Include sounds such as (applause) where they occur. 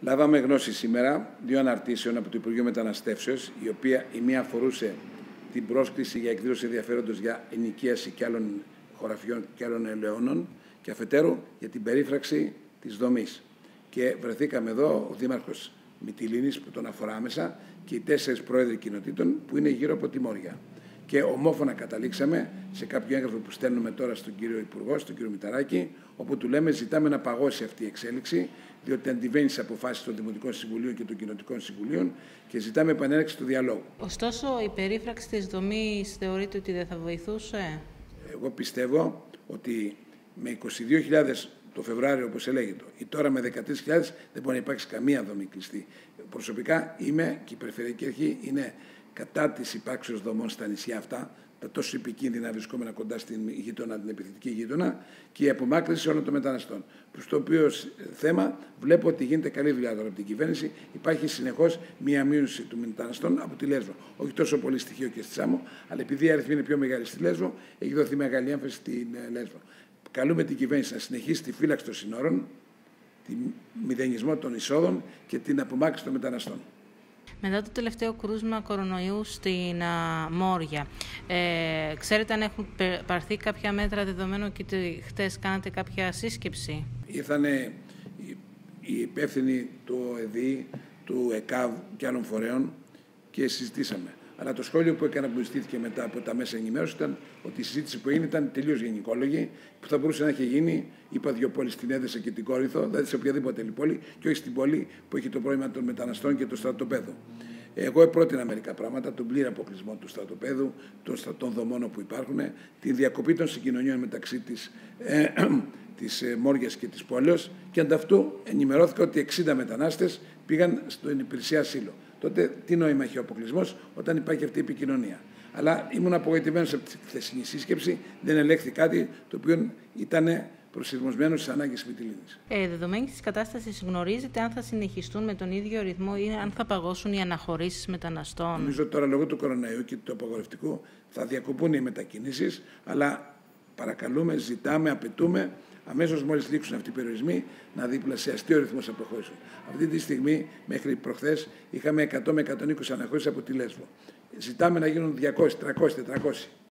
Λάβαμε γνώση σήμερα δύο αναρτήσεων από το Υπουργείο Μεταναστεύσεως, η οποία η μία αφορούσε την πρόσκληση για εκδήλωση ενδιαφέροντος για ενοικίαση και άλλων χωραφιών και άλλων ελαιώνων και αφετέρου για την περίφραξη της δομής. Και βρεθήκαμε εδώ ο Δήμαρχος Μητυλίνης που τον αφορά άμεσα και οι τέσσερις πρόεδροι κοινοτήτων που είναι γύρω από τη Μόρια. Και ομόφωνα καταλήξαμε σε κάποιο έγγραφο που στέλνουμε τώρα στον κύριο Υπουργό, στον κύριο Μηταράκη, όπου του λέμε ζητάμε να παγώσει αυτή η εξέλιξη, διότι αντιβαίνει σε αποφάσεις των Δημοτικών Συμβουλίων και των Κοινοτικών Συμβουλίων και ζητάμε επανέλεξη του διαλόγου. Ωστόσο, η περίφραξη της δομής θεωρείται ότι δεν θα βοηθούσε; Εγώ πιστεύω ότι με 22.000 το Φεβράριο, όπως ελέγχεται, ή τώρα με 13.000 δεν μπορεί να υπάρξει καμία δομή κλειστή. Προσωπικά είμαι και η Περιφερειακή Αρχή είναι κατά της υπάρξεως δομών στα νησιά αυτά, τα τόσο επικίνδυνα βρισκόμενα κοντά στην γείτονα, την επιθετική γείτονα και η απομάκρυνση όλων των μεταναστών. Προς το οποίο θέμα βλέπω ότι γίνεται καλή δουλειά τώρα από την κυβέρνηση. Υπάρχει συνεχώς μία μείωση των μεταναστών από τη Λέσβο. Όχι τόσο πολύ στοιχείο και στη Σάμο, αλλά επειδή η αριθμή είναι πιο μεγάλη στη Λέσβο, έχει δοθεί μεγάλη έμφαση στην ε, Λέσβο. Καλούμε την κυβέρνηση να συνεχίσει τη φύλαξη των συνόρων, τη μηδενισμό των εισόδων και την απομάκρυνση των μεταναστών. Μετά το τελευταίο κρούσμα κορονοϊού στην α, Μόρια, ε, ξέρετε αν έχουν πάρθει κάποια μέτρα δεδομένου και ότι χτες κάνατε κάποια σύσκεψη; Ήρθαν οι υπεύθυνοι του ΕΔΗ, του ΕΚΑΒ και άλλων φορέων και συζητήσαμε. Αλλά το σχόλιο που έκανα που ζητήθηκε μετά από τα μέσα ενημέρωσης ήταν ότι η συζήτηση που έγινε ήταν τελείως γενικόλογη, που θα μπορούσε να έχει γίνει, είπα δύο πόλεις στην Έδεσα και την Κόρυθο, δηλαδή σε οποιαδήποτε άλλη πόλη, και όχι στην πόλη που έχει το πρόβλημα των μεταναστών και του στρατοπέδου. Εγώ πρότεινα μερικά πράγματα, τον πλήρη αποκλεισμό του στρατοπέδου, των δομών που υπάρχουν, την διακοπή των συγκοινωνιών μεταξύ της ε, (clears throat) της ε, Μόργιας και της πόλεως και ανταυτού ενημερώθηκα ότι 60 μετανάστες πήγαν στην υπηρεσία ασύλου τότε τι νόημα έχει ο αποκλεισμός όταν υπάρχει αυτή η επικοινωνία. Αλλά ήμουν απογοητευμένος από τη χθεσινή σύσκεψη, δεν ελέγχθη κάτι το οποίο ήταν προσαρμοσμένος στις ανάγκες τη Μυτιλίνη. Ε, δεδομένης της κατάστασης, γνωρίζετε αν θα συνεχιστούν με τον ίδιο ρυθμό ή αν θα παγώσουν οι αναχωρήσεις μεταναστών; Νομίζω τώρα λόγω του κορονοϊού και του απαγορευτικού θα διακοπούν οι μετακινήσεις, αλλά παρακαλούμε, ζητάμε, απαιτούμε αμέσως μόλις λήξουν αυτοί οι περιορισμοί να διπλασιαστεί ο ρυθμός αποχώρησεων. Αυτή τη στιγμή, μέχρι προχθές, είχαμε 100 με 120 αναχώρησεις από τη Λέσβο. Ζητάμε να γίνουν 200, 300, 400.